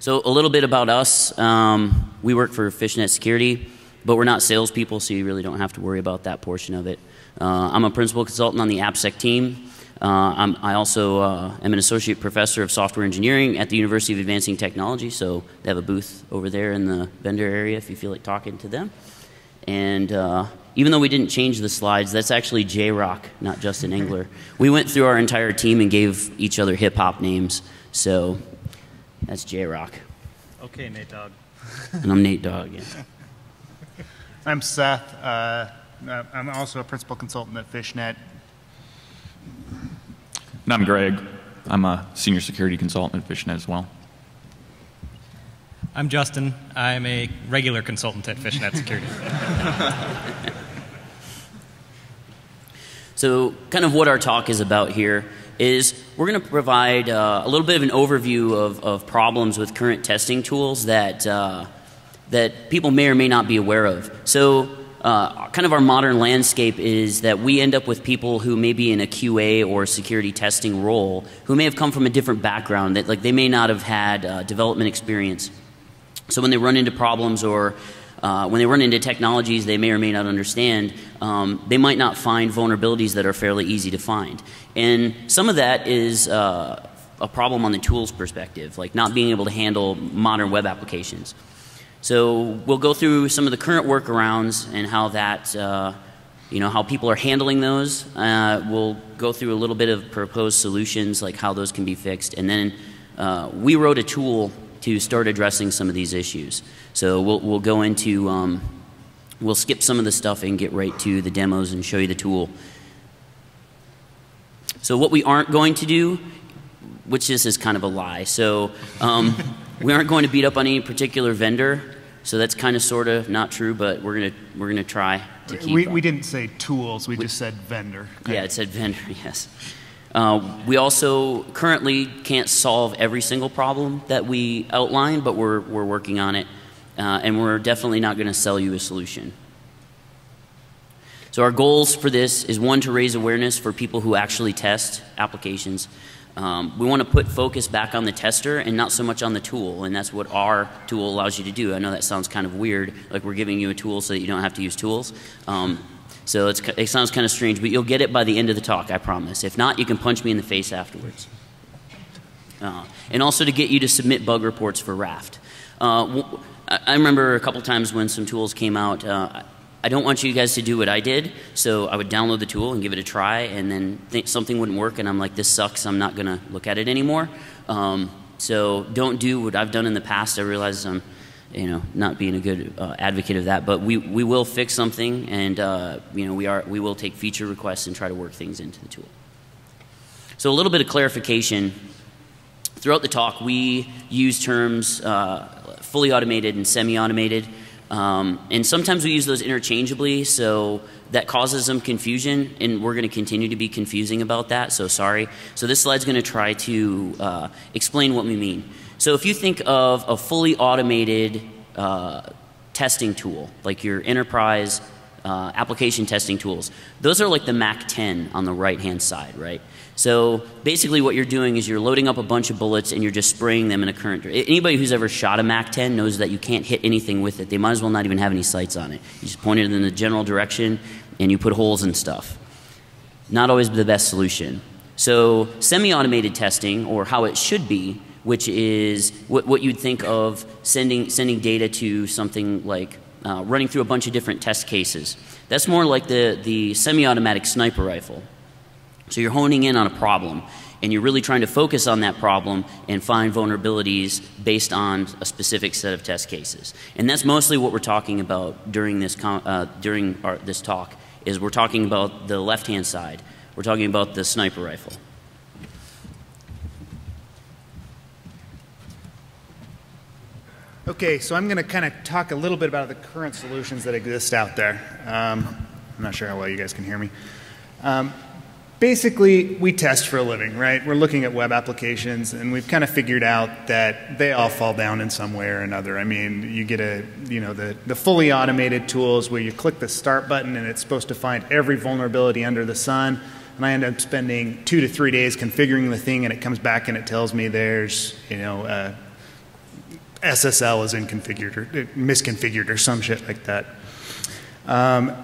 So, a little bit about us. Um, we work for Fishnet Security, but we're not salespeople, so you really don't have to worry about that portion of it. Uh, I'm a principal consultant on the AppSec team. Uh, i also uh, am an associate professor of software engineering at the University of Advancing Technology, so they have a booth over there in the vendor area if you feel like talking to them. And uh, even though we didn't change the slides, that's actually J Rock, not Justin Engler. We went through our entire team and gave each other hip hop names, so that's J Rock. Okay, Nate Dogg. and I'm Nate Dogg, yeah. I'm Seth. Uh, I'm also a principal consultant at Fishnet. And I'm Greg. I'm a senior security consultant at Fishnet as well. I'm Justin. I'm a regular consultant at Fishnet Security. so, kind of what our talk is about here is we're going to provide uh, a little bit of an overview of, of problems with current testing tools that, uh, that people may or may not be aware of. So, uh, kind of our modern landscape is that we end up with people who may be in a QA or security testing role who may have come from a different background that like they may not have had uh, development experience. So when they run into problems or uh, when they run into technologies they may or may not understand, um, they might not find vulnerabilities that are fairly easy to find. And some of that is uh, a problem on the tools perspective, like not being able to handle modern web applications. So we'll go through some of the current workarounds and how that, uh, you know, how people are handling those. Uh, we'll go through a little bit of proposed solutions, like how those can be fixed, and then uh, we wrote a tool to start addressing some of these issues. So we'll, we'll go into, um, we'll skip some of the stuff and get right to the demos and show you the tool. So what we aren't going to do, which this is kind of a lie, so um, we aren't going to beat up on any particular vendor. So that's kind of sort of not true, but we're gonna we're gonna try to keep. We, we didn't say tools. We, we just said vendor. Yeah, it said vendor. Yes. Uh, we also currently can't solve every single problem that we outline, but we're, we're working on it. Uh, and we're definitely not going to sell you a solution. So, our goals for this is one, to raise awareness for people who actually test applications. Um, we want to put focus back on the tester and not so much on the tool, and that's what our tool allows you to do. I know that sounds kind of weird, like we're giving you a tool so that you don't have to use tools. Um, so it sounds kind of strange, but you'll get it by the end of the talk, I promise. If not, you can punch me in the face afterwards. Uh, and also to get you to submit bug reports for Raft. Uh, I remember a couple times when some tools came out. Uh, I don't want you guys to do what I did, so I would download the tool and give it a try, and then something wouldn't work, and I'm like, this sucks, I'm not going to look at it anymore. Um, so don't do what I've done in the past. I realize I'm you know, not being a good uh, advocate of that, but we, we will fix something, and uh, you know, we are we will take feature requests and try to work things into the tool. So a little bit of clarification. Throughout the talk, we use terms uh, fully automated and semi-automated, um, and sometimes we use those interchangeably. So that causes some confusion, and we're going to continue to be confusing about that. So sorry. So this slide's going to try to uh, explain what we mean. So if you think of a fully automated uh, testing tool, like your enterprise uh, application testing tools, those are like the Mac 10 on the right hand side, right? So basically, what you're doing is you're loading up a bunch of bullets and you're just spraying them in a current. Anybody who's ever shot a Mac 10 knows that you can't hit anything with it. They might as well not even have any sights on it. You just point it in the general direction and you put holes and stuff. Not always the best solution. So, semi automated testing, or how it should be, which is what, what you'd think of sending, sending data to something like uh, running through a bunch of different test cases. That's more like the, the semi automatic sniper rifle. So you're honing in on a problem and you're really trying to focus on that problem and find vulnerabilities based on a specific set of test cases. And that's mostly what we're talking about during this, uh, during our, this talk is we're talking about the left hand side. We're talking about the sniper rifle. Okay, so I'm going to kind of talk a little bit about the current solutions that exist out there. Um, I'm not sure how well you guys can hear me. Um, basically, we test for a living, right? We're looking at web applications, and we've kind of figured out that they all fall down in some way or another. I mean, you get a, you know, the, the fully automated tools where you click the start button and it's supposed to find every vulnerability under the sun. And I end up spending two to three days configuring the thing, and it comes back and it tells me there's, you know, uh, SSL is inconfigured or uh, misconfigured or some shit like that. Um,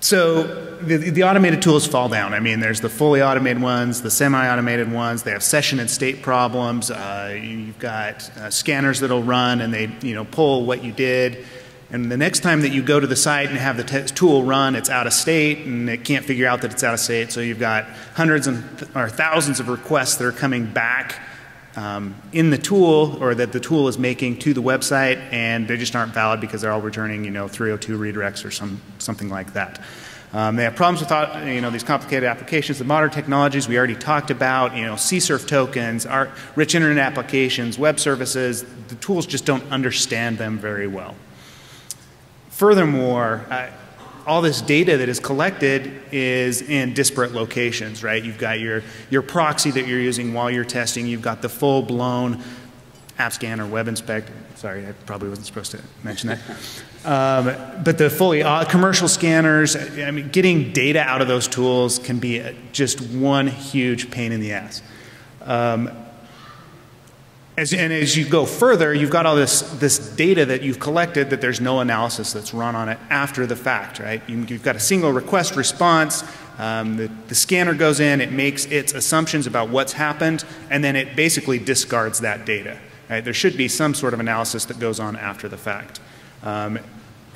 so the, the, automated tools fall down. I mean, there's the fully automated ones, the semi-automated ones. They have session and state problems. Uh, you've got uh, scanners that'll run and they, you know, pull what you did. And the next time that you go to the site and have the tool run, it's out of state and it can't figure out that it's out of state. So you've got hundreds and th or thousands of requests that are coming back um, in the tool or that the tool is making to the website and they just aren't valid because they're all returning, you know, 302 redirects or some, something like that. Um, they have problems with you know, these complicated applications. The modern technologies we already talked about, you know, CSRF tokens, our rich internet applications, web services, the tools just don't understand them very well. Furthermore, all this data that is collected is in disparate locations, right? You've got your, your proxy that you're using while you're testing. You've got the full blown AppScan or Web Inspect. Sorry, I probably wasn't supposed to mention that. Um, but the fully uh, commercial scanners, I mean, getting data out of those tools can be just one huge pain in the ass. Um, as, and as you go further, you've got all this, this data that you've collected that there's no analysis that's run on it after the fact, right? You, have got a single request response. Um, the, the scanner goes in, it makes its assumptions about what's happened, and then it basically discards that data. Right? There should be some sort of analysis that goes on after the fact. Um,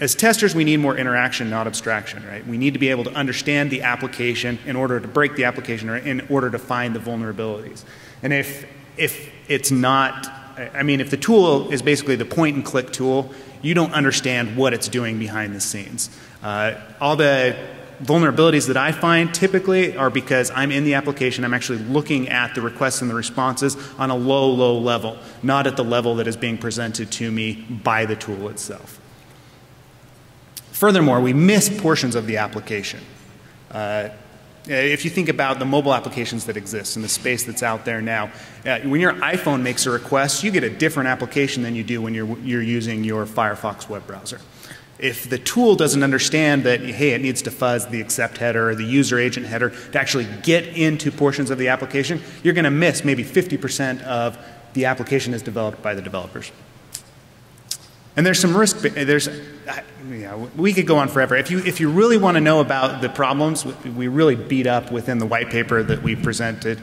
as testers, we need more interaction, not abstraction, right? We need to be able to understand the application in order to break the application or in order to find the vulnerabilities. And if if it's not, I mean, if the tool is basically the point and click tool, you don't understand what it's doing behind the scenes. Uh, all the vulnerabilities that I find typically are because I'm in the application, I'm actually looking at the requests and the responses on a low, low level, not at the level that is being presented to me by the tool itself. Furthermore, we miss portions of the application. Uh, if you think about the mobile applications that exist and the space that's out there now, uh, when your iPhone makes a request, you get a different application than you do when you're, you're using your Firefox web browser. If the tool doesn't understand that, hey, it needs to fuzz the accept header or the user agent header to actually get into portions of the application, you're going to miss maybe 50% of the application is developed by the developers. And there's some risk, there's, yeah, we could go on forever. If you, if you really want to know about the problems, we really beat up within the white paper that we presented.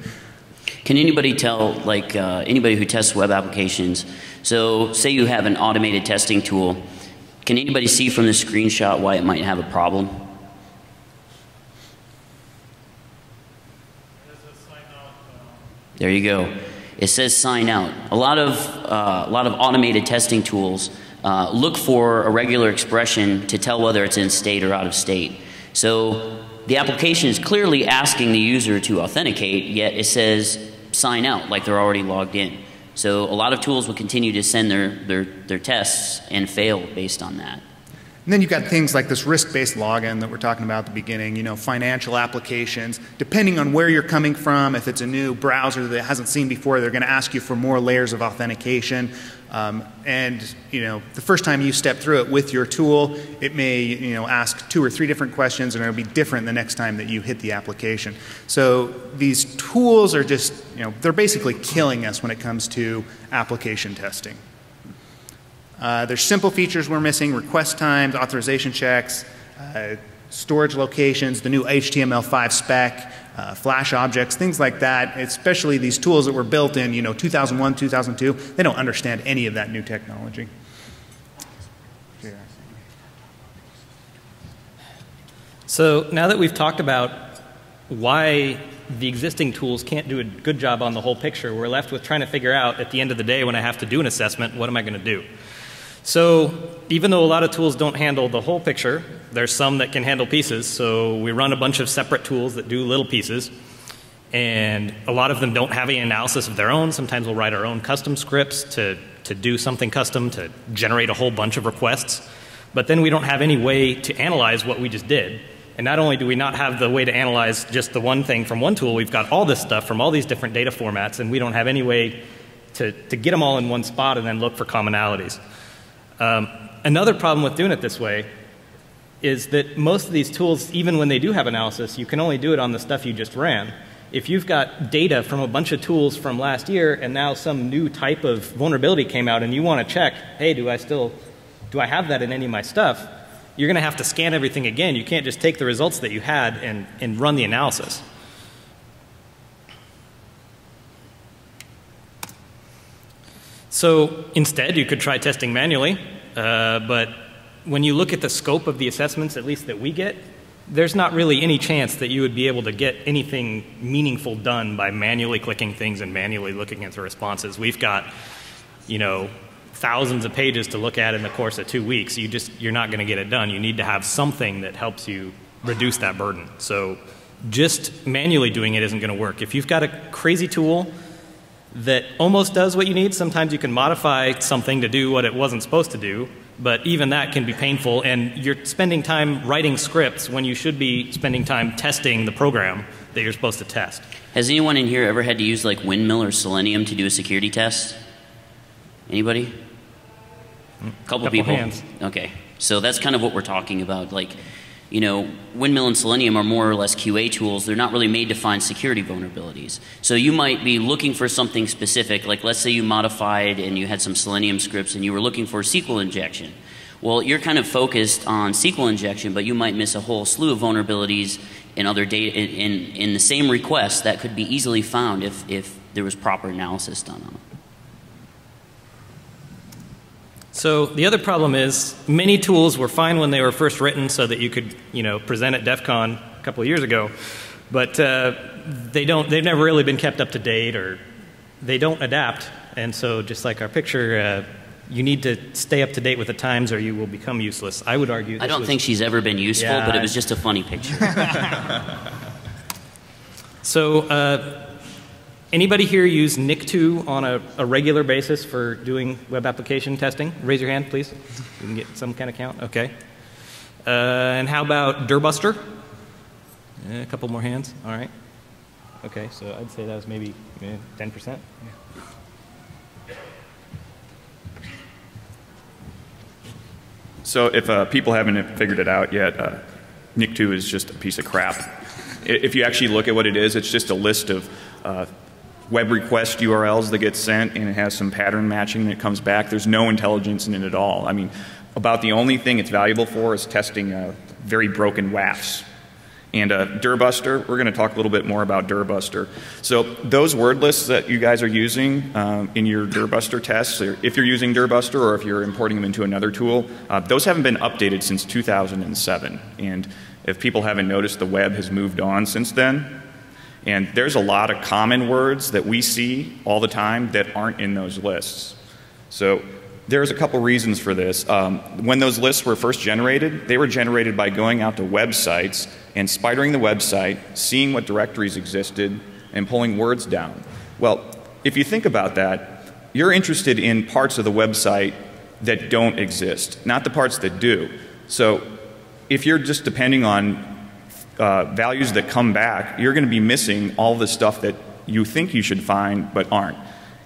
Can anybody tell, like uh, anybody who tests web applications, so say you have an automated testing tool, can anybody see from the screenshot why it might have a problem? There you go. It says sign out. A lot of, uh, a lot of automated testing tools uh, look for a regular expression to tell whether it's in state or out of state. So the application is clearly asking the user to authenticate, yet it says sign out like they're already logged in. So a lot of tools will continue to send their, their, their tests and fail based on that. And then you've got things like this risk-based login that we're talking about at the beginning, you know, financial applications. Depending on where you're coming from, if it's a new browser that hasn't seen before, they're going to ask you for more layers of authentication. Um, and you know, the first time you step through it with your tool, it may you know ask two or three different questions, and it'll be different the next time that you hit the application. So these tools are just you know they're basically killing us when it comes to application testing. Uh, there's simple features we're missing: request times, authorization checks. Uh, storage locations, the new HTML5 spec, uh, flash objects, things like that, especially these tools that were built in, you know, 2001, 2002, they don't understand any of that new technology. So now that we've talked about why the existing tools can't do a good job on the whole picture, we're left with trying to figure out at the end of the day when I have to do an assessment, what am I going to do? So even though a lot of tools don't handle the whole picture, there's some that can handle pieces. So we run a bunch of separate tools that do little pieces. And a lot of them don't have any analysis of their own. Sometimes we'll write our own custom scripts to, to do something custom to generate a whole bunch of requests. But then we don't have any way to analyze what we just did. And not only do we not have the way to analyze just the one thing from one tool, we've got all this stuff from all these different data formats, and we don't have any way to, to get them all in one spot and then look for commonalities. Um, another problem with doing it this way is that most of these tools, even when they do have analysis, you can only do it on the stuff you just ran. If you've got data from a bunch of tools from last year and now some new type of vulnerability came out and you want to check, hey, do I still, do I have that in any of my stuff? You're going to have to scan everything again. You can't just take the results that you had and, and run the analysis. So instead, you could try testing manually, uh, but when you look at the scope of the assessments, at least that we get, there's not really any chance that you would be able to get anything meaningful done by manually clicking things and manually looking at the responses. We've got, you know, thousands of pages to look at in the course of two weeks. You just, you're not going to get it done. You need to have something that helps you reduce that burden. So just manually doing it isn't going to work. If you've got a crazy tool that almost does what you need, sometimes you can modify something to do what it wasn't supposed to do but even that can be painful, and you're spending time writing scripts when you should be spending time testing the program that you're supposed to test. Has anyone in here ever had to use like Windmill or Selenium to do a security test? Anybody? A couple, Couple people. hands. Okay, so that's kind of what we're talking about. Like, you know, Windmill and Selenium are more or less QA tools. They're not really made to find security vulnerabilities. So you might be looking for something specific, like let's say you modified and you had some Selenium scripts and you were looking for SQL injection. Well, you're kind of focused on SQL injection, but you might miss a whole slew of vulnerabilities in other data in, in, in the same request that could be easily found if, if there was proper analysis done on it. So the other problem is many tools were fine when they were first written so that you could, you know, present at DEF CON a couple of years ago, but uh, they don't, they've never really been kept up to date or they don't adapt. And so just like our picture, uh, you need to stay up to date with the times or you will become useless. I would argue. I don't think she's ever been useful, Yeah, but it was just a funny picture. So, uh, anybody here use Nikto on a, a regular basis for doing web application testing? Raise your hand, please. We can get some kind of count. Okay. Uh, and how about Dirbuster? Yeah, a couple more hands. All right. Okay, so I'd say that was maybe eh, 10%. So if uh, people haven't figured it out yet, uh, Nikto is just a piece of crap. If you actually look at what it is, it's just a list of uh, web request URLs that get sent, and it has some pattern matching that comes back. There's no intelligence in it at all. I mean, about the only thing it's valuable for is testing uh, very broken WAFs. And uh, Dirbuster, we're going to talk a little bit more about Dirbuster. So those word lists that you guys are using um, in your Dirbuster tests, if you're using Dirbuster or if you're importing them into another tool, uh, those haven't been updated since 2007. And if people haven't noticed, the web has moved on since then. And there's a lot of common words that we see all the time that aren't in those lists. So there's a couple reasons for this. Um, when those lists were first generated, they were generated by going out to websites and spidering the website, seeing what directories existed, and pulling words down. Well, if you think about that, you're interested in parts of the website that don't exist, not the parts that do. So if you're just depending on uh, values that come back, you're going to be missing all the stuff that you think you should find but aren't.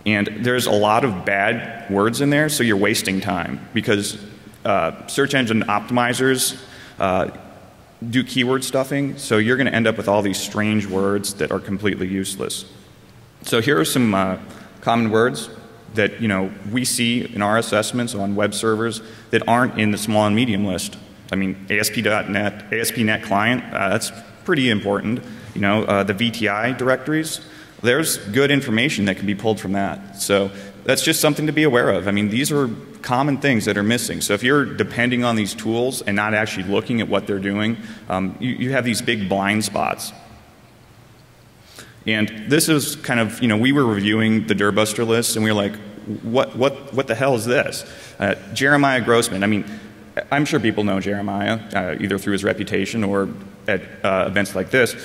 And there's a lot of bad words in there, so you're wasting time because uh, search engine optimizers uh, do keyword stuffing, so you're going to end up with all these strange words that are completely useless. So here are some uh, common words that you know we see in our assessments on web servers that aren't in the small and medium list. I mean, ASP.NET, ASP.NET client, uh, that's pretty important. You know, uh, the VTI directories, there's good information that can be pulled from that. So that's just something to be aware of. I mean, these are common things that are missing. So if you're depending on these tools and not actually looking at what they're doing, um, you, you have these big blind spots. And this is kind of, you know, we were reviewing the Dirbuster list and we were like, what, what, what the hell is this? Uh, Jeremiah Grossman, I mean, I'm sure people know Jeremiah, uh, either through his reputation or at uh, events like this.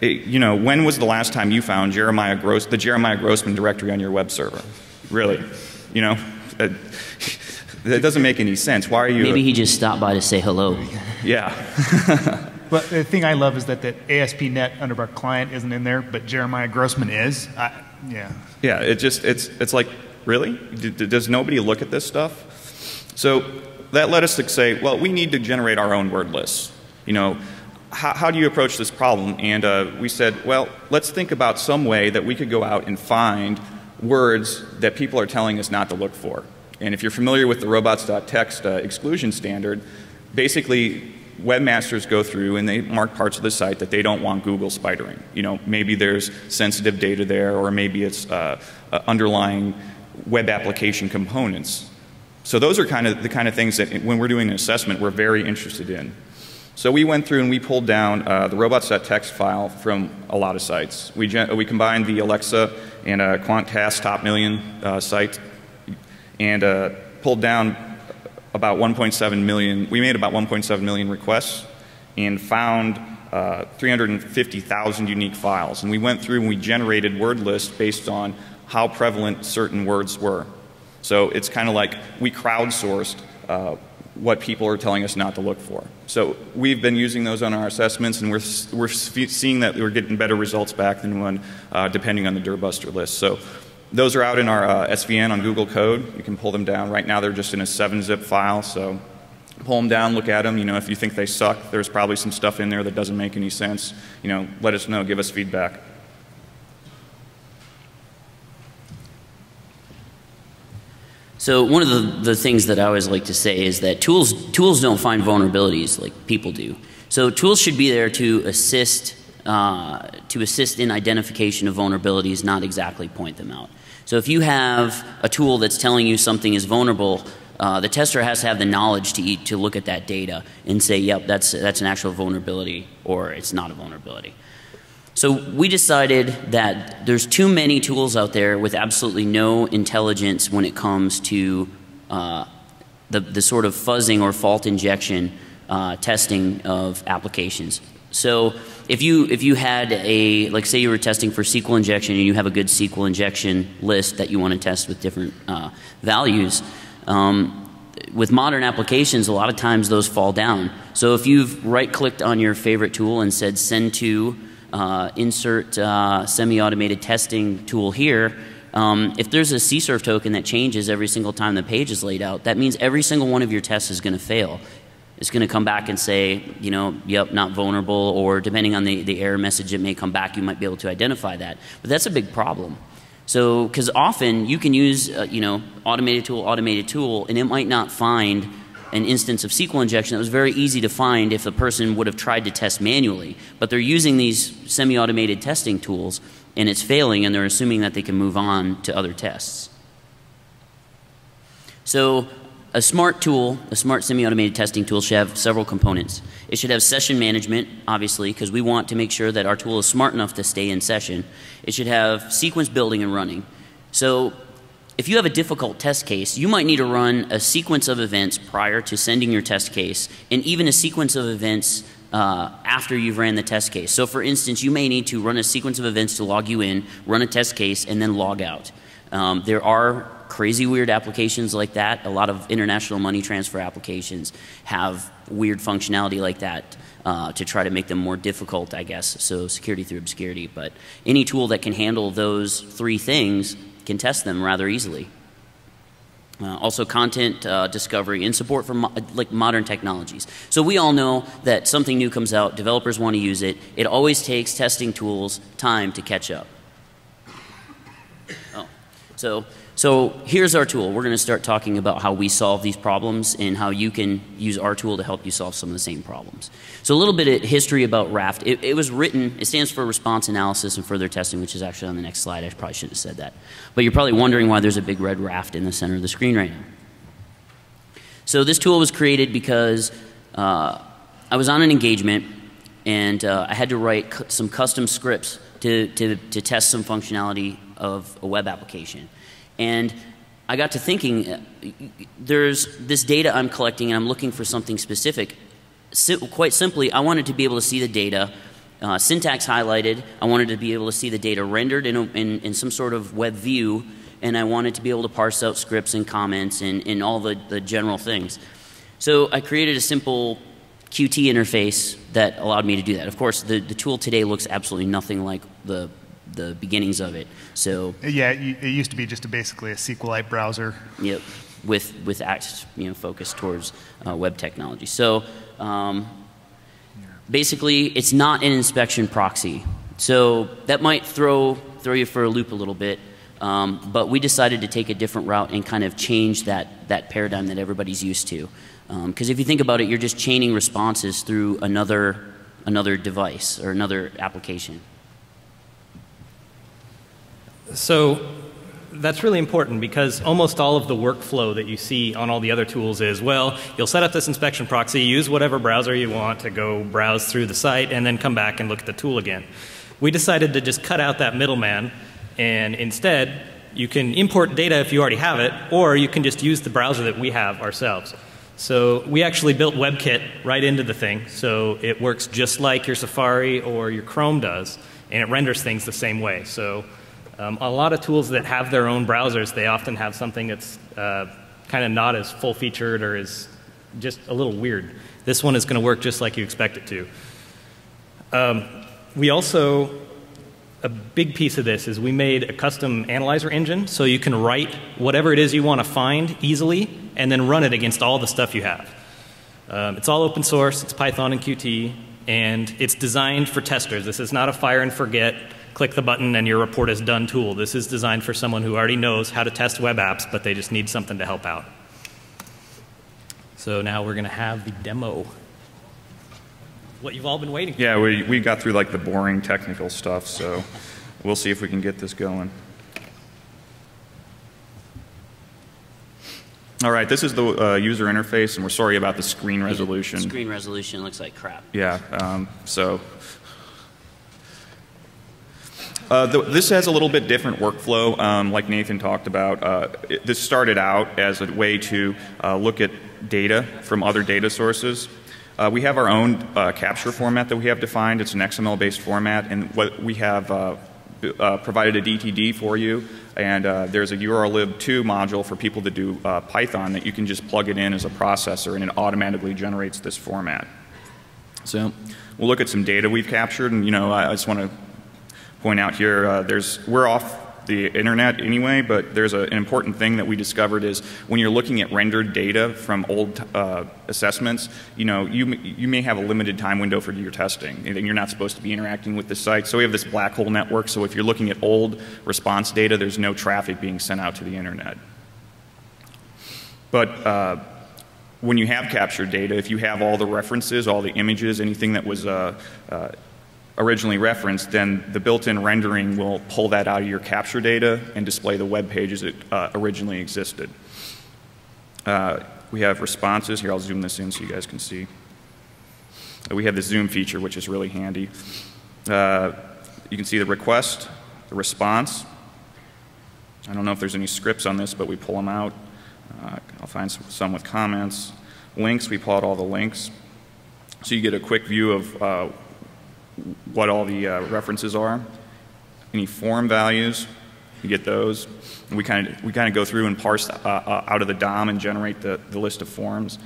It- you know, when was the last time you found Jeremiah Gross, the Jeremiah Grossman directory on your web server? Really? You know, uh, that doesn't make any sense. Why are you? Maybe he just stopped by to say hello. yeah. But the thing I love is that that ASP.NET under our client isn't in there, but Jeremiah Grossman is. I, yeah. Yeah, it just it's it's like really D- d- does nobody look at this stuff? So that led us to say, well, we need to generate our own word lists. You know, how, how, do you approach this problem? And uh, we said, well, let's think about some way that we could go out and find words that people are telling us not to look for. And if you're familiar with the robots.txt uh, exclusion standard, basically webmasters go through and they mark parts of the site that they don't want Google spidering. You know, maybe there's sensitive data there, or maybe it's uh, uh, underlying web application components. So those are kind of the kind of things that when we're doing an assessment, we're very interested in. So we went through and we pulled down uh, the robots.txt file from a lot of sites. We, we combined the Alexa and uh, Quantcast Top Million uh, site and uh, pulled down about 1.7 million, we made about 1.7 million requests and found uh, 350,000 unique files. And we went through and we generated word lists based on how prevalent certain words were. So it's kind of like we crowdsourced uh, what people are telling us not to look for. So we've been using those on our assessments, and we're, we're seeing that we're getting better results back than when, uh, depending on the Dirbuster list. So those are out in our uh, SVN on Google Code. You can pull them down. Right now they're just in a 7-zip file, so pull them down, look at them. You know, if you think they suck, there's probably some stuff in there that doesn't make any sense. You know, let us know, give us feedback. So one of the, the things that I always like to say is that tools, tools don't find vulnerabilities like people do. So tools should be there to assist, uh, to assist in identification of vulnerabilities, not exactly point them out. So if you have a tool that's telling you something is vulnerable, uh, the tester has to have the knowledge to eat, to look at that data and say, yep, that's, that's an actual vulnerability or it's not a vulnerability. So we decided that there's too many tools out there with absolutely no intelligence when it comes to uh, the, the sort of fuzzing or fault injection uh, testing of applications. So if you if you had a like say you were testing for SQL injection and you have a good SQL injection list that you want to test with different uh, values, um, with modern applications a lot of times those fall down. So if you've right clicked on your favorite tool and said send to uh, insert uh, semi-automated testing tool here, um, if there's a CSRF token that changes every single time the page is laid out, that means every single one of your tests is going to fail it's going to come back and say, you know, yep, not vulnerable, or depending on the, the error message it may come back, you might be able to identify that. But that's a big problem. So, because often you can use, uh, you know, automated tool, automated tool, and it might not find an instance of SQL injection that was very easy to find if the person would have tried to test manually. But they're using these semi-automated testing tools, and it's failing, and they're assuming that they can move on to other tests. So a smart tool, a smart semi-automated testing tool should have several components. It should have session management, obviously, because we want to make sure that our tool is smart enough to stay in session. It should have sequence building and running. So if you have a difficult test case, you might need to run a sequence of events prior to sending your test case, and even a sequence of events uh, after you've ran the test case. So for instance, you may need to run a sequence of events to log you in, run a test case, and then log out. Um, there are crazy weird applications like that. A lot of international money transfer applications have weird functionality like that uh, to try to make them more difficult, I guess. So security through obscurity. But any tool that can handle those three things can test them rather easily. Uh, also content uh, discovery and support for mo like modern technologies. So we all know that something new comes out, developers want to use it. It always takes testing tools time to catch up. Oh. So so here's our tool. We're going to start talking about how we solve these problems and how you can use our tool to help you solve some of the same problems. So a little bit of history about RAFT. It, it, was written, it stands for Response Analysis and Further Testing, which is actually on the next slide. I probably shouldn't have said that. But you're probably wondering why there's a big red raft in the center of the screen right now. So this tool was created because uh, I was on an engagement and uh, I had to write some custom scripts to, to, to test some functionality of a web application. And I got to thinking, uh, there's this data I'm collecting and I'm looking for something specific. quite simply, I wanted to be able to see the data, uh, syntax highlighted. I wanted to be able to see the data rendered in, a, in, in, some sort of web view, and I wanted to be able to parse out scripts and comments and, and all the, the general things. So I created a simple Qt interface that allowed me to do that. Of course, the, the tool today looks absolutely nothing like the the beginnings of it. So yeah, it used to be just a, basically a SQLite browser. Yep, with with act, you know focused towards uh, web technology. So. Um, basically, it's not an inspection proxy. So that might throw, throw you for a loop a little bit. Um, but we decided to take a different route and kind of change that, that paradigm that everybody's used to. Because um, if you think about it, you're just chaining responses through another, another device or another application. So that's really important because almost all of the workflow that you see on all the other tools is, well, you'll set up this inspection proxy, use whatever browser you want to go browse through the site, and then come back and look at the tool again. We decided to just cut out that middleman, and instead, you can import data if you already have it, or you can just use the browser that we have ourselves. So we actually built WebKit right into the thing, so it works just like your Safari or your Chrome does, and it renders things the same way. So um, a lot of tools that have their own browsers, they often have something that's uh, kind of not as full featured or is just a little weird. This one is going to work just like you expect it to. Um, we also, a big piece of this is we made a custom analyzer engine so you can write whatever it is you want to find easily and then run it against all the stuff you have. Um, it's all open source, it's Python and Qt, and it's designed for testers. This is not a fire and forget click the button and your report is done tool. This is designed for someone who already knows how to test web apps, but they just need something to help out. So now we're going to have the demo. What you've all been waiting for. Yeah, we, we got through like the boring technical stuff, so we'll see if we can get this going. All right, this is the uh, user interface, and we're sorry about the screen resolution. Screen resolution looks like crap. Yeah, um, so uh, the, this has a little bit different workflow, um, like Nathan talked about. Uh, it, this started out as a way to uh, look at data from other data sources. Uh, we have our own uh, capture format that we have defined. It's an XML-based format, and what we have uh, provided a DTD for you, and there's a urllib2 module for people to do Python that you can just plug it in as a processor, and it automatically generates this format. So we'll look at some data we've captured, and you know, I just want to point out here, uh, there's, we're off the internet anyway, but there's a, an important thing that we discovered is when you're looking at rendered data from old uh, assessments, you know, you, you may have a limited time window for your testing, and you're not supposed to be interacting with the site. So we have this black hole network, so if you're looking at old response data, there's no traffic being sent out to the internet. But uh, when you have captured data, if you have all the references, all the images, anything that was uh, uh originally referenced, then the built-in rendering will pull that out of your capture data and display the web pages that uh, originally existed. Uh, we have responses. Here, I'll zoom this in so you guys can see. Uh, we have the zoom feature, which is really handy. Uh, you can see the request, the response. I don't know if there's any scripts on this, but we pull them out. Uh, I'll find some, some, with comments. Links, we pull out all the links. So you get a quick view of uh, what all the uh, references are, any form values, you get those. And we kind of we kind of go through and parse uh, uh, out of the DOM and generate the, the list of forms.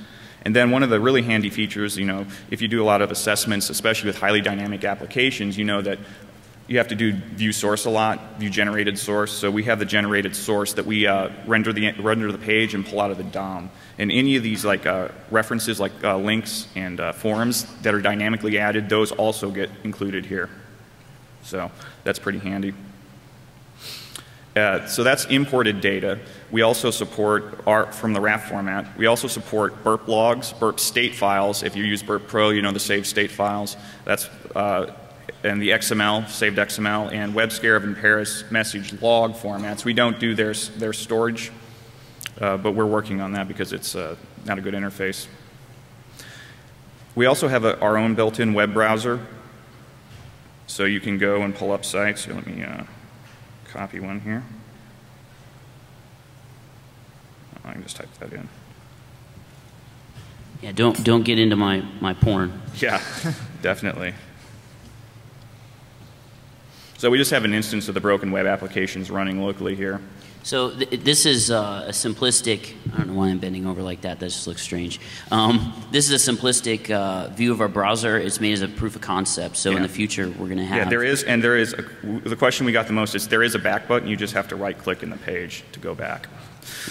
And then one of the really handy features, you know, if you do a lot of assessments, especially with highly dynamic applications, you know that you have to do view source a lot, view generated source. So we have the generated source that we uh, render the render the page and pull out of the DOM. And any of these like uh, references, like uh, links and uh, forms that are dynamically added, those also get included here. So that's pretty handy. Uh, so that's imported data. We also support art from the RAF format. We also support burp logs, burp state files. If you use burp pro, you know the save state files. That's uh, and the XML, saved XML, and WebScarab and Paros message log formats. We don't do their, their storage, uh, but we're working on that because it's uh, not a good interface. We also have a, our own built-in web browser, so you can go and pull up sites. Here, let me uh, copy one here. I can just type that in. Yeah, don't don't get into my my porn. Yeah, definitely. So we just have an instance of the broken web applications running locally here. So th this is uh, a simplistic, I don't know why I'm bending over like that, that just looks strange. Um, this is a simplistic uh, view of our browser. It's made as a proof of concept, so yeah. in the future we're going to have... Yeah, there is, and there is, a, the question we got the most is there is a back button, you just have to right click in the page to go back.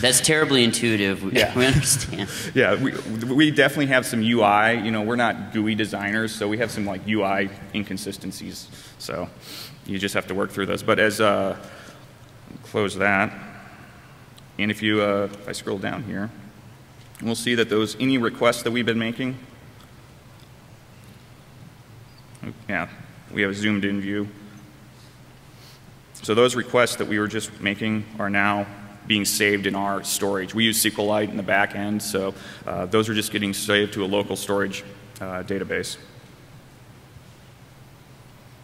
That's terribly intuitive. We, Yeah. we understand. Yeah, we, we definitely have some UI. You know, we're not GUI designers, so we have some like UI inconsistencies. So you just have to work through those. But as uh, close that, and if you uh, if I scroll down here, we'll see that those any requests that we've been making. Yeah, we have a zoomed in view. So those requests that we were just making are now being saved in our storage. We use SQLite in the back end, so uh, those are just getting saved to a local storage uh, database.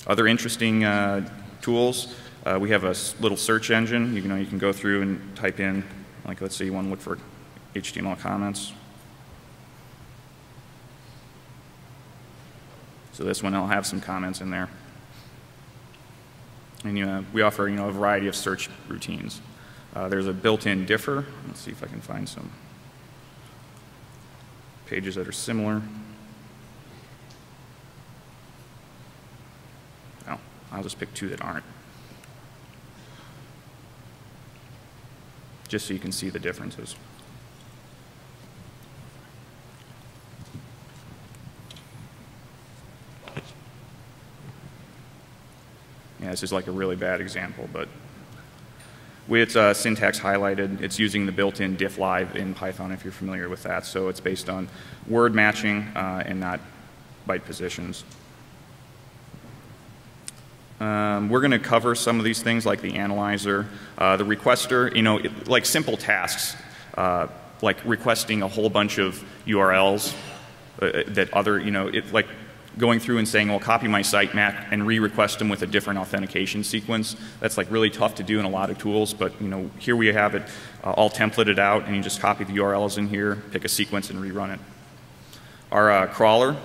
Other interesting uh, tools, uh, we have a little search engine. You know, you can go through and type in, like let's say you want to look for HTML comments. So this one will have some comments in there. And you know, we offer you know, a variety of search routines. Uh, there's a built-in differ. Let's see if I can find some pages that are similar. Oh, I'll just pick two that aren't. Just so you can see the differences. Yeah, this is like a really bad example, but with uh, syntax highlighted, it's using the built-in difflib in Python if you're familiar with that. So it's based on word matching uh, and not byte positions. Um, we're going to cover some of these things like the analyzer, uh, the requester, you know, it, like simple tasks, uh, like requesting a whole bunch of URLs uh, that other, you know, it, like going through and saying, well, copy my sitemap and re-request them with a different authentication sequence. That's like really tough to do in a lot of tools, but you know, here we have it uh, all templated out, and you just copy the URLs in here, pick a sequence, and rerun it. Our uh, crawler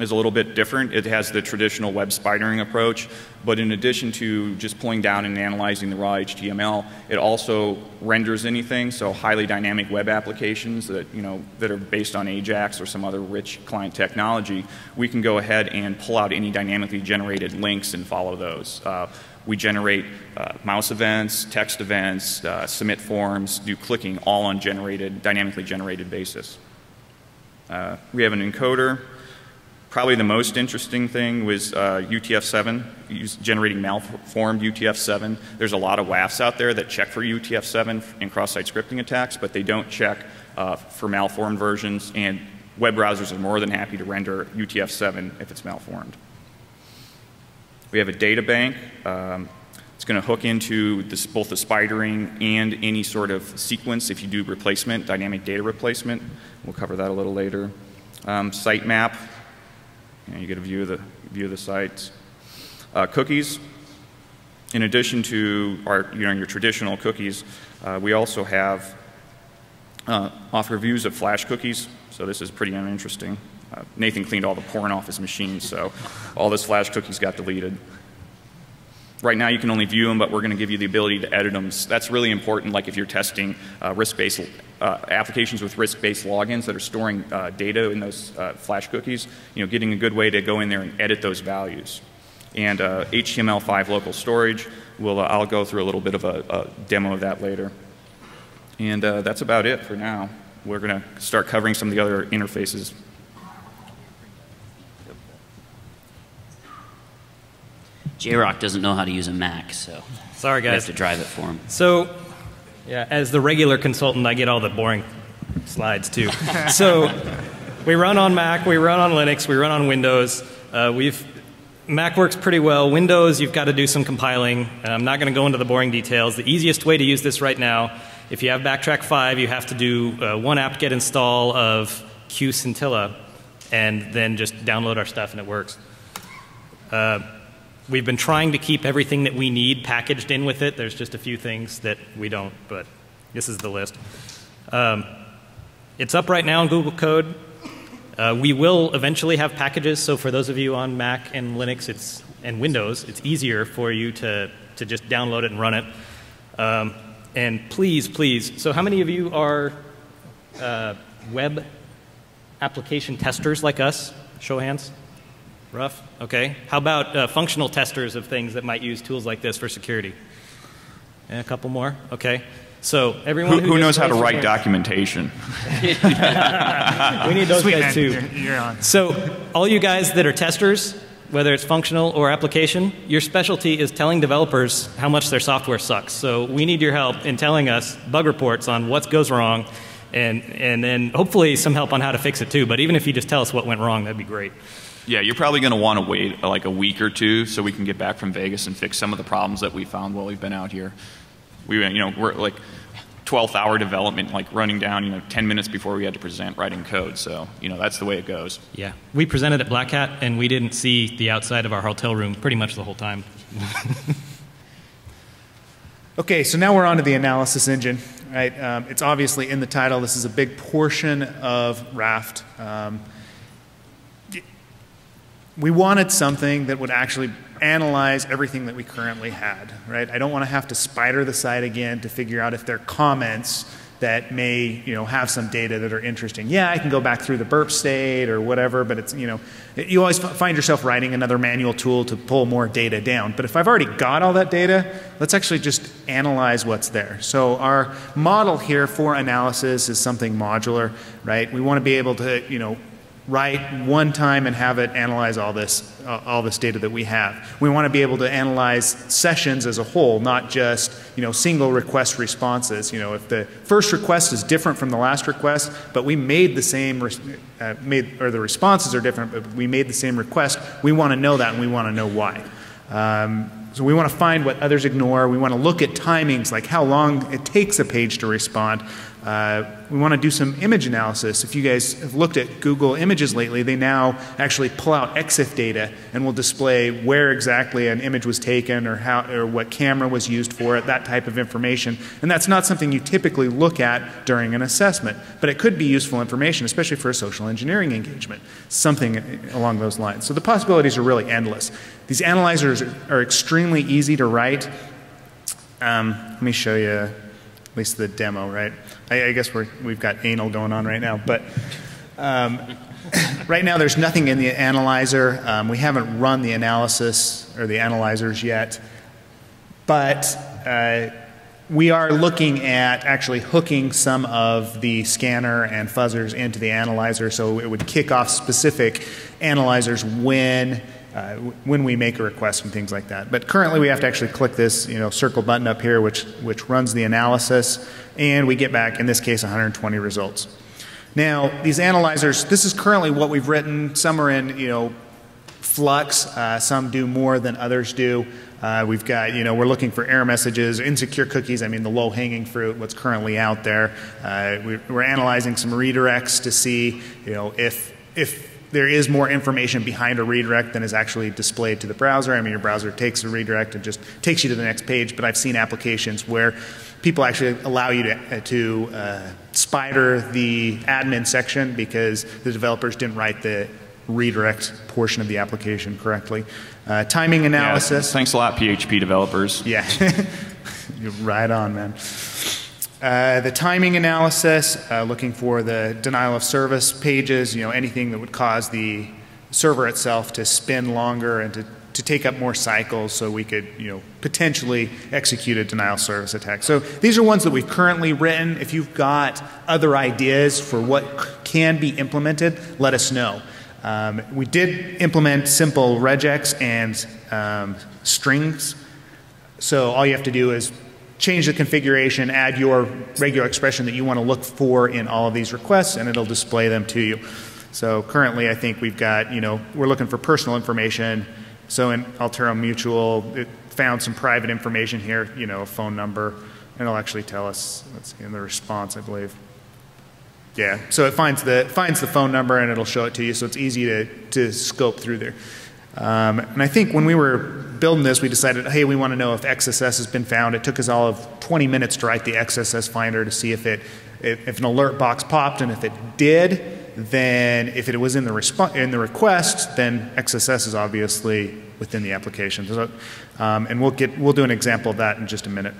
is a little bit different. It has the traditional web spidering approach, but in addition to just pulling down and analyzing the raw HTML, it also renders anything, so highly dynamic web applications that, you know, that are based on AJAX or some other rich client technology, we can go ahead and pull out any dynamically generated links and follow those. Uh, we generate uh, mouse events, text events, uh, submit forms, do clicking all on generated, dynamically generated basis. Uh, we have an encoder Probably the most interesting thing was uh, UTF-7, generating malformed UTF-7. There's a lot of WAFs out there that check for UTF-7 in cross-site scripting attacks, but they don't check uh, for malformed versions, and web browsers are more than happy to render UTF-7 if it's malformed. We have a data bank. Um, it's going to hook into this, both the spidering and any sort of sequence if you do replacement, dynamic data replacement. We'll cover that a little later. Um, sitemap, you, you get a view of the, view of the sites. Uh, cookies, in addition to our, you know, your traditional cookies, uh, we also have uh, offer views of flash cookies. So this is pretty uninteresting. Uh, Nathan cleaned all the porn off his machine, so all those flash cookies got deleted. Right now you can only view them, but we're going to give you the ability to edit them. That's really important, like if you're testing uh, risk-based uh, applications with risk-based logins that are storing uh, data in those uh, flash cookies, you know, getting a good way to go in there and edit those values. And HTML5 local storage, will I'll go through a little bit of a, a demo of that later. And that's about it for now. We're going to start covering some of the other interfaces J-Rock doesn't know how to use a Mac, so Sorry, guys, we have to drive it for him. So, yeah, as the regular consultant, I get all the boring slides too. so, we run on Mac, we run on Linux, we run on Windows. Uh, we've Mac works pretty well. Windows, you've got to do some compiling. I'm not going to go into the boring details. The easiest way to use this right now, if you have Backtrack 5, you have to do uh, one apt-get install of Qscintilla, and then just download our stuff, and it works. Uh, We've been trying to keep everything that we need packaged in with it. There's just a few things that we don't, but this is the list. Um, it's up right now in Google Code. Uh, we will eventually have packages, so for those of you on Mac and Linux it's, and Windows, it's easier for you to, to just download it and run it. Um, and please, please, so how many of you are uh, web application testers like us? Show hands. Rough? Okay. How about uh, functional testers of things that might use tools like this for security? And a couple more? Okay. So everyone Who, who, who knows how to write their documentation? We need those Sweet, guys man. too. You're, you're on. So, all you guys that are testers, whether it's functional or application, your specialty is telling developers how much their software sucks. So, we need your help in telling us bug reports on what goes wrong, and, and then hopefully some help on how to fix it too. But even if you just tell us what went wrong, that'd be great. Yeah, you're probably going to want to wait uh, like a week or two so we can get back from Vegas and fix some of the problems that we found while we've been out here. We, you know, we're like 12th hour development, like running down, you know, 10 minutes before we had to present writing code. So, you know, that's the way it goes. Yeah. We presented at Black Hat, and we didn't see the outside of our hotel room pretty much the whole time. Okay, so now we're on to the analysis engine. Right, um, it's obviously in the title. This is a big portion of Raft. Um, we wanted something that would actually analyze everything that we currently had. Right, I don't want to have to spider the site again to figure out if there are comments that may you know have some data that are interesting. Yeah, I can go back through the burp state or whatever, but it's you know you always find yourself writing another manual tool to pull more data down. But if I've already got all that data, let's actually just analyze what's there. So our model here for analysis is something modular, right? We want to be able to you know write one time and have it analyze all this uh, all this data that we have. We want to be able to analyze sessions as a whole, not just you know single request responses. You know, if the first request is different from the last request, but we made the same uh, made or the responses are different, but we made the same request, we want to know that and we want to know why. Um, so we want to find what others ignore. We want to look at timings, like how long it takes a page to respond. Uh, we want to do some image analysis. If you guys have looked at Google Images lately, they now actually pull out EXIF data and will display where exactly an image was taken or how or what camera was used for it, that type of information. And that's not something you typically look at during an assessment, but it could be useful information, especially for a social engineering engagement, something along those lines. So the possibilities are really endless. These analyzers are extremely easy to write. Um, let me show you at least the demo, right? I, I guess we're, we've got anal going on right now, but um, right now there's nothing in the analyzer. Um, we haven't run the analysis or the analyzers yet, but uh, we are looking at actually hooking some of the scanner and fuzzers into the analyzer so it would kick off specific analyzers when uh, when we make a request and things like that. But currently we have to actually click this you know, circle button up here which, which runs the analysis and we get back, in this case, 120 results. Now, these analyzers, this is currently what we've written. Some are in you know, flux, uh, some do more than others do. Uh, we've got, you know, we're looking for error messages, insecure cookies, I mean the low hanging fruit, what's currently out there. Uh, we, we're analyzing some redirects to see, you know, if, if there is more information behind a redirect than is actually displayed to the browser. I mean, your browser takes a redirect and just takes you to the next page, but I've seen applications where people actually allow you to, uh, to uh, spider the admin section because the developers didn't write the redirect portion of the application correctly. Uh, timing analysis. Yeah, thanks a lot, PHP developers. Yeah, you're right on, man. Uh, the timing analysis, uh, looking for the denial of service pages, you know, anything that would cause the server itself to spin longer and to, to take up more cycles so we could, you know, potentially execute a denial of service attack. So these are ones that we've currently written. If you've got other ideas for what can be implemented, let us know. Um, we did implement simple regex and um, strings. So all you have to do is change the configuration, add your regular expression that you want to look for in all of these requests, and it'll display them to you. So currently, I think we've got, you know, we're looking for personal information. So in Altoro Mutual, it found some private information here, you know, a phone number, and it'll actually tell us, let's see, in the response, I believe. Yeah, so it finds the, finds the phone number and it'll show it to you, so it's easy to, to scope through there. Um, and I think when we were building this, we decided, hey, we want to know if XSS has been found. It took us all of 20 minutes to write the XSS finder to see if it, if an alert box popped, and if it did, then if it was in the, in the request, then XSS is obviously within the application. So, um, and we'll get we'll do an example of that in just a minute.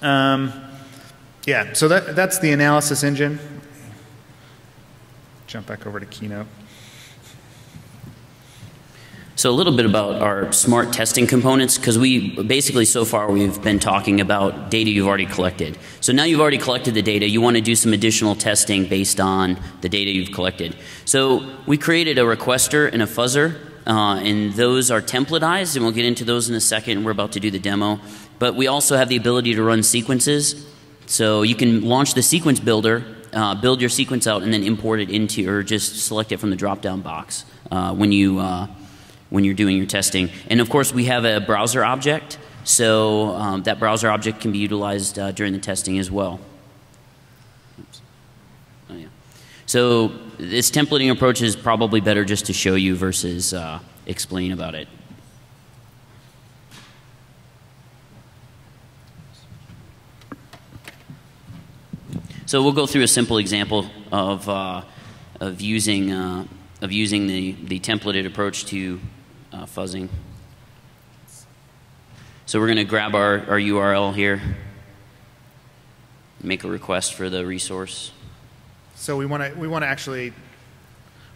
Um, yeah, so that, that's the analysis engine. Jump back over to Keynote. So a little bit about our smart testing components, because we basically so far we've been talking about data you've already collected. So now you've already collected the data, you want to do some additional testing based on the data you've collected. So we created a requester and a fuzzer, uh, and those are templatized, and we'll get into those in a second. We're about to do the demo. But we also have the ability to run sequences. So you can launch the sequence builder, uh, build your sequence out, and then import it into, or just select it from the drop-down box uh, when you uh, when you're doing your testing. And of course, we have a browser object, so um, that browser object can be utilized uh, during the testing as well. Oh, yeah. So this templating approach is probably better just to show you versus uh, explain about it. So we'll go through a simple example of, uh, of using, uh, of using the, the templated approach to uh, fuzzing. So we're going to grab our, our URL here, make a request for the resource. So we want to we want to actually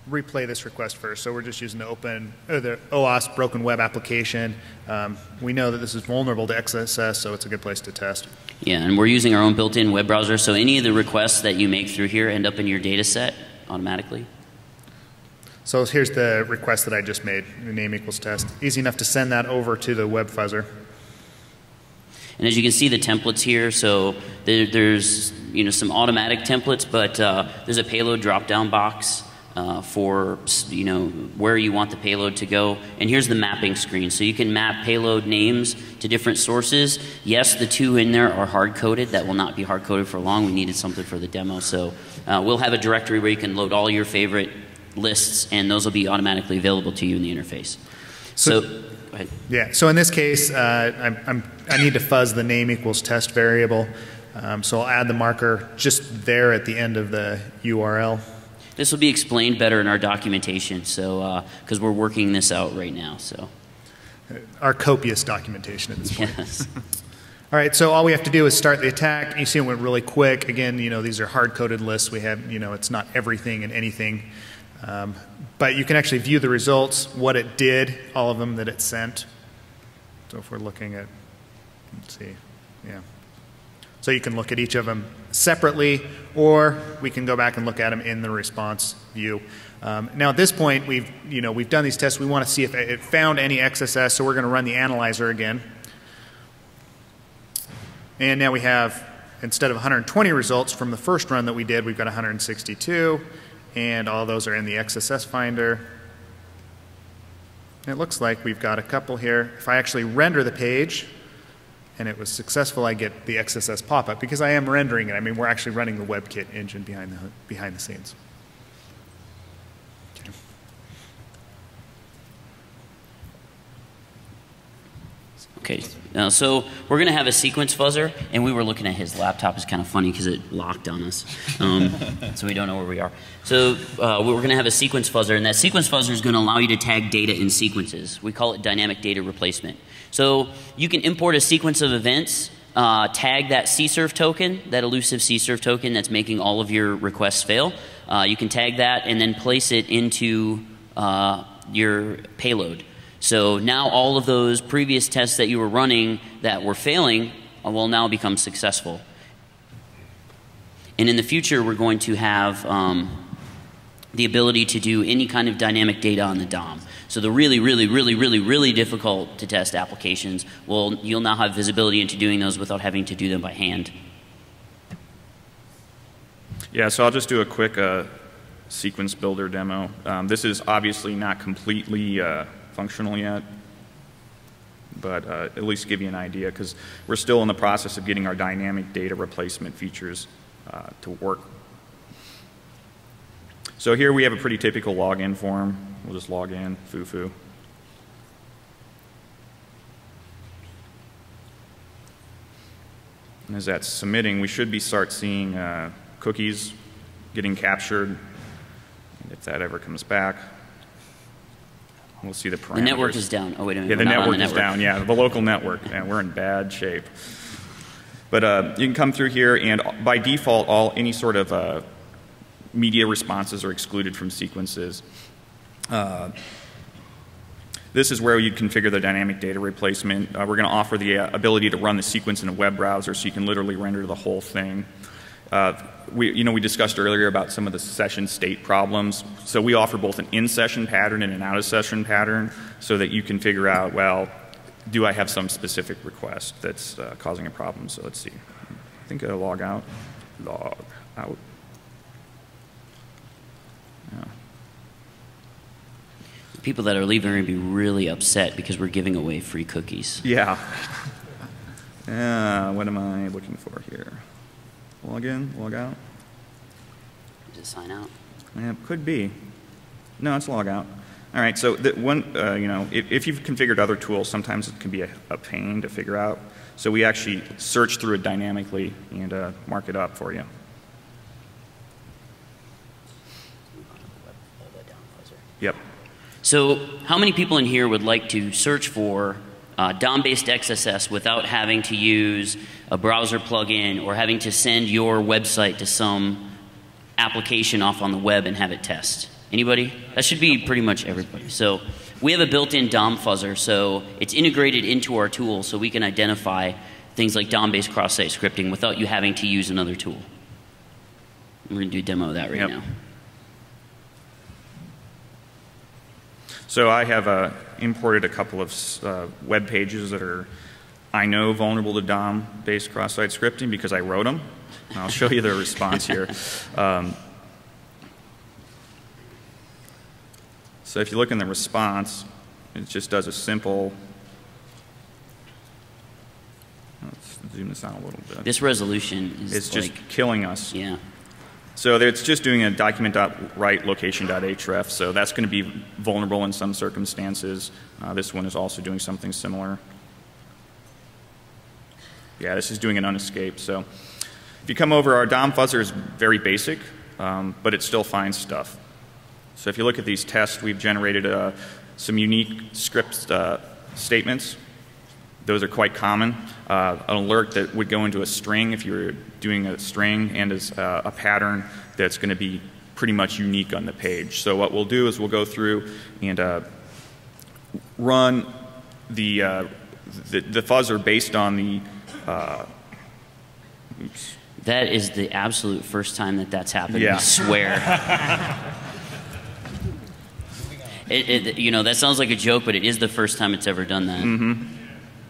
replay this request first. So we're just using the open or the OWASP broken web application. Um, we know that this is vulnerable to XSS, so it's a good place to test. Yeah, and we're using our own built-in web browser, so any of the requests that you make through here end up in your data set automatically. So here's the request that I just made, the name equals test. Easy enough to send that over to the web fuzzer. And as you can see the templates here, so there, there's you know some automatic templates, but uh, there's a payload drop-down box uh, for you know where you want the payload to go. And here's the mapping screen, so you can map payload names to different sources. Yes, the two in there are hard-coded. That will not be hard-coded for long. We needed something for the demo, so uh, we'll have a directory where you can load all your favorite lists, and those will be automatically available to you in the interface. So, so yeah. So in this case, uh, I'm, I'm, i need to fuzz the name equals test variable. Um, so I'll add the marker just there at the end of the URL. This will be explained better in our documentation, so because uh, we're working this out right now. So our copious documentation at this point. Yes. All right, so all we have to do is start the attack. You see it went really quick. Again, you know, these are hard-coded lists. We have, you know, it's not everything and anything. Um, but you can actually view the results, what it did, all of them that it sent. So if we're looking at, let's see, yeah. So you can look at each of them separately, or we can go back and look at them in the response view. Um, now at this point, we've, you know, we've done these tests. We want to see if it found any XSS, so we're going to run the analyzer again. And now we have, instead of 120 results from the first run that we did, we've got 162 and all those are in the XSS Finder. it looks like we've got a couple here. If I actually render the page and it was successful, I get the XSS pop-up because I am rendering it. I mean, we're actually running the WebKit engine behind the, behind the scenes. Okay, uh, so we're going to have a sequence fuzzer, and we were looking at his laptop. It's kind of funny because it locked on us, um, so we don't know where we are. So uh, we're going to have a sequence fuzzer, and that sequence fuzzer is going to allow you to tag data in sequences. We call it dynamic data replacement. So you can import a sequence of events, uh, tag that CSRF token, that elusive CSRF token that's making all of your requests fail. Uh, you can tag that and then place it into uh, your payload. So now all of those previous tests that you were running that were failing will now become successful. And in the future, we're going to have um, the ability to do any kind of dynamic data on the DOM. So the really, really, really, really, really difficult to test applications, well, you'll now have visibility into doing those without having to do them by hand. Yeah, so I'll just do a quick uh, sequence builder demo. Um, this is obviously not completely uh, functional yet, but uh, at least give you an idea because we're still in the process of getting our dynamic data replacement features uh, to work. So here we have a pretty typical login form. We'll just log in, foo-foo. And as that's submitting, we should be start seeing uh, cookies getting captured, if that ever comes back. We'll see the parameters. The network is down. Oh, wait a minute. Yeah, the network, the network is down. Yeah, the local network. And we're in bad shape. But uh, you can come through here, and by default, all any sort of uh, media responses are excluded from sequences. Uh, This is where you'd configure the dynamic data replacement. Uh, we're going to offer the uh, ability to run the sequence in a web browser so you can literally render the whole thing. Uh, we, you know, we discussed earlier about some of the session state problems. So we offer both an in-session pattern and an out-of-session pattern so that you can figure out, well, do I have some specific request that's uh, causing a problem? So let's see. I think I'll log out. Log out. Yeah. People that are leaving are going to be really upset because we're giving away free cookies. Yeah. Yeah, what am I looking for here? Log in, log out? Is it sign out? Yeah, could be. No, it's log out. All right, so the one, uh, you know, if, if, you've configured other tools, sometimes it can be a, a, pain to figure out. So we actually search through it dynamically and uh, mark it up for you. Yep. So how many people in here would like to search for uh, DOM-based XSS without having to use a browser plugin or having to send your website to some application off on the web and have it test? Anybody? That should be pretty much everybody. So we have a built-in DOM fuzzer, so it's integrated into our tool so we can identify things like DOM-based cross-site scripting without you having to use another tool. We're going to do a demo of that right yep. now. So I have uh, imported a couple of uh, web pages that are, I know, vulnerable to DOM-based cross-site scripting because I wrote them. I'll show you the response here. Um, so if you look in the response, it just does a simple, let's zoom this out a little bit. This resolution is It's like, just killing us. yeah. So it's just doing a document.write location.href, so that's going to be vulnerable in some circumstances. Uh, this one is also doing something similar. Yeah, this is doing an unescape. So if you come over, our DOM fuzzer is very basic, um, but it still finds stuff. So if you look at these tests, we've generated uh, some unique script uh, statements those are quite common. Uh, an alert that would go into a string if you're doing a string and is uh, a pattern that's going to be pretty much unique on the page. So what we'll do is we'll go through and uh, run the, uh, the, the fuzzer based on the uh. That is the absolute first time that that's happened. Yeah. I swear. it, it, you know, that sounds like a joke, but it is the first time it's ever done that. Mm-hmm.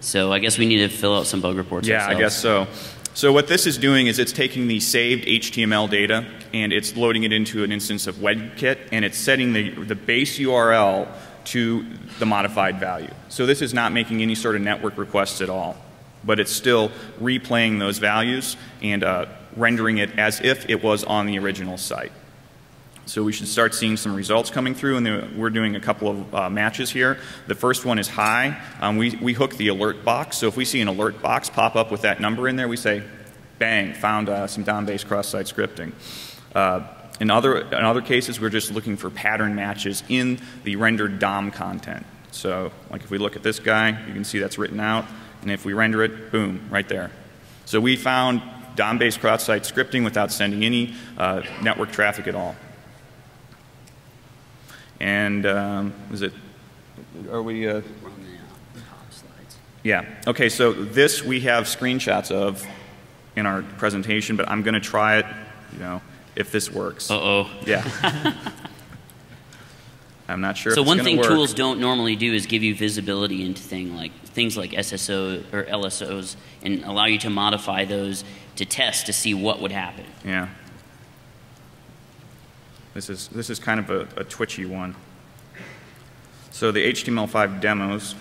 So I guess we need to fill out some bug reports. Yeah, ourselves. I guess so. So what this is doing is it's taking the saved HTML data and it's loading it into an instance of WebKit and it's setting the, the base URL to the modified value. So this is not making any sort of network requests at all, but it's still replaying those values and uh, rendering it as if it was on the original site. So we should start seeing some results coming through, and we're doing a couple of uh, matches here. The first one is high. Um, we, we hook the alert box, so if we see an alert box pop up with that number in there, we say, bang, found uh, some DOM-based cross-site scripting. Uh, in, other, in other cases, we're just looking for pattern matches in the rendered DOM content. So like if we look at this guy, you can see that's written out, and if we render it, boom, right there. So we found DOM-based cross-site scripting without sending any uh, network traffic at all. And um, is it, are we? Uh, yeah. Okay, so this we have screenshots of in our presentation, but I'm going to try it, you know, if this works. Uh-oh. Yeah. I'm not sure so one thing work. tools don't normally do is give you visibility into thing like things like SSO or LSOs and allow you to modify those to test to see what would happen. Yeah. This is, this is kind of a, a twitchy one. So the HTML5 demos,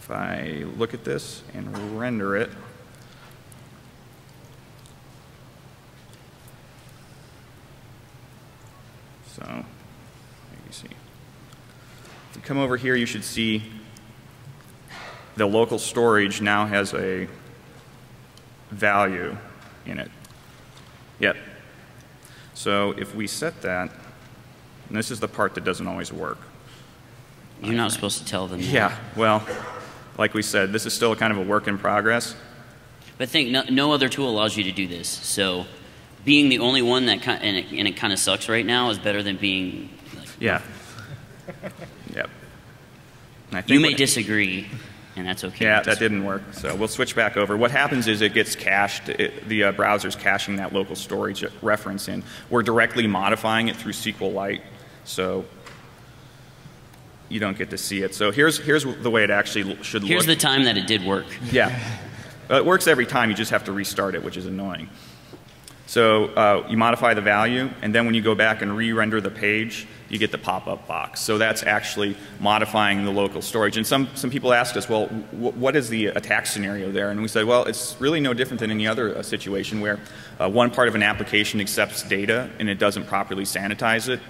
if I look at this and render it, so you see. If you come over here, you should see the local storage now has a value in it. Yep, so if we set that, and this is the part that doesn't always work. You're not supposed to tell them. That. Yeah, well, like we said, this is still kind of a work in progress. But think, no, no other tool allows you to do this. So being the only one that kind and it, and it kind of sucks right now is better than being. Like, Yeah. yep. I think You may disagree, and that's okay. Yeah, that didn't work. So we'll switch back over. What happens is it gets cached. It, the uh, browser's caching that local storage reference in. We're directly modifying it through SQLite, so you don't get to see it. So here's here's the way it actually should Here's the time that it did work. yeah, it works every time. You just have to restart it, which is annoying. So uh, you modify the value, and then when you go back and re-render the page, you get the pop-up box. So that's actually modifying the local storage. And some, some people asked us, well, what is the attack scenario there? And we said, well, it's really no different than any other uh, situation where uh, one part of an application accepts data and it doesn't properly sanitize it.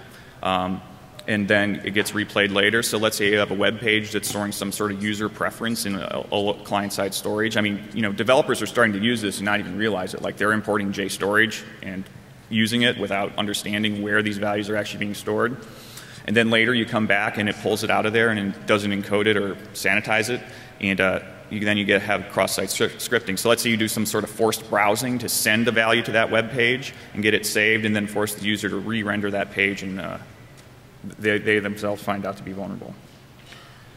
Um, and then it gets replayed later. So let's say you have a web page that's storing some sort of user preference in a, a client-side storage. I mean, you know, developers are starting to use this and not even realize it. Like they're importing JStorage and using it without understanding where these values are actually being stored. And then later you come back and it pulls it out of there and it doesn't encode it or sanitize it. And uh, you, then you get have cross-site scripting. So let's say you do some sort of forced browsing to send the value to that web page and get it saved, and then force the user to re-render that page and uh, they, they themselves find out to be vulnerable.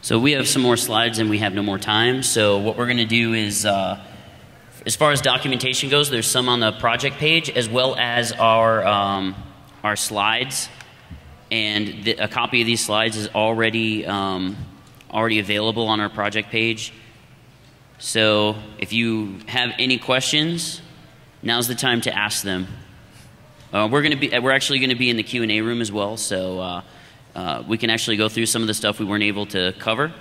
So we have some more slides and we have no more time. So what we're going to do is, uh, as far as documentation goes, there's some on the project page as well as our um, our slides, and the, a copy of these slides is already um, already available on our project page. So if you have any questions, now's the time to ask them. Uh, we're going to be we're actually going to be in the Q and A room as well. So. Uh, uh, we can actually go through some of the stuff we weren't able to cover.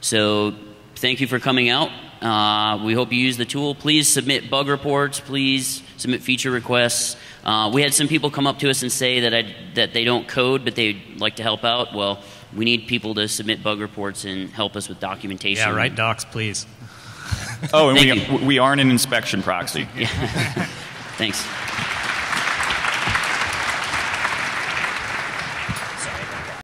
So thank you for coming out. Uh, we hope you use the tool. Please submit bug reports. Please submit feature requests. Uh, we had some people come up to us and say that I, that they don't code, but they'd like to help out. Well, we need people to submit bug reports and help us with documentation. Yeah, write docs, please. Oh, and Thank we, we aren't an inspection proxy. yeah. Thanks.